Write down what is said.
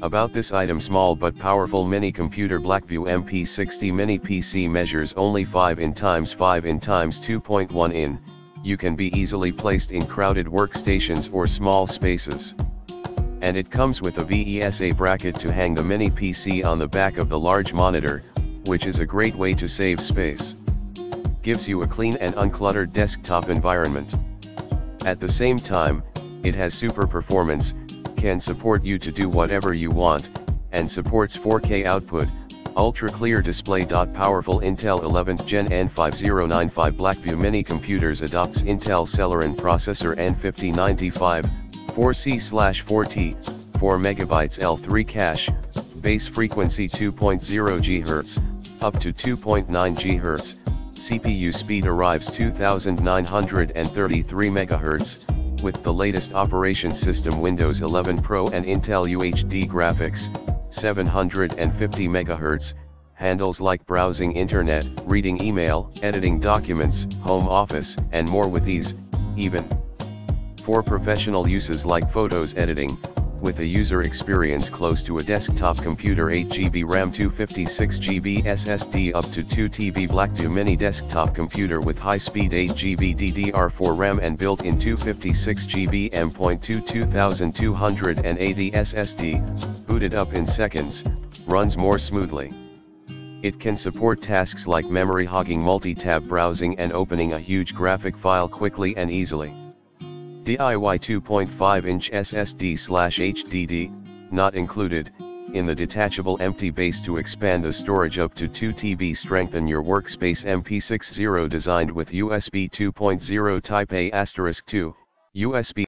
About this item small but powerful mini computer Blackview MP60 mini PC measures only 5 in times 5 in times 2.1 in, you can be easily placed in crowded workstations or small spaces. And it comes with a VESA bracket to hang the mini PC on the back of the large monitor, which is a great way to save space. Gives you a clean and uncluttered desktop environment. At the same time, it has super performance, can support you to do whatever you want, and supports 4K output, ultra clear display. Powerful Intel 11th Gen N5095 Blackview mini computers adopts Intel Celeron processor N5095, 4C/4T, 4 MB L3 cache, base frequency 2.0 GHz, up to 2.9 GHz, CPU speed arrives 2933 MHz, with the latest operation system Windows 11 Pro and Intel UHD graphics, 750 MHz, handles like browsing internet, reading email, editing documents, home office, and more with ease, even. For professional uses like photos editing, with a user experience close to a desktop computer 8GB RAM 256GB SSD up to 2TB Blackview mini desktop computer with high-speed 8GB DDR4 RAM and built-in 256GB M.2 2280 SSD, booted up in seconds, runs more smoothly. It can support tasks like memory hogging multi-tab browsing and opening a huge graphic file quickly and easily. DIY 2.5-inch SSD slash HDD, not included, in the detachable empty base to expand the storage up to 2 TB strengthen your workspace MP60 designed with USB 2.0 Type A*2, USB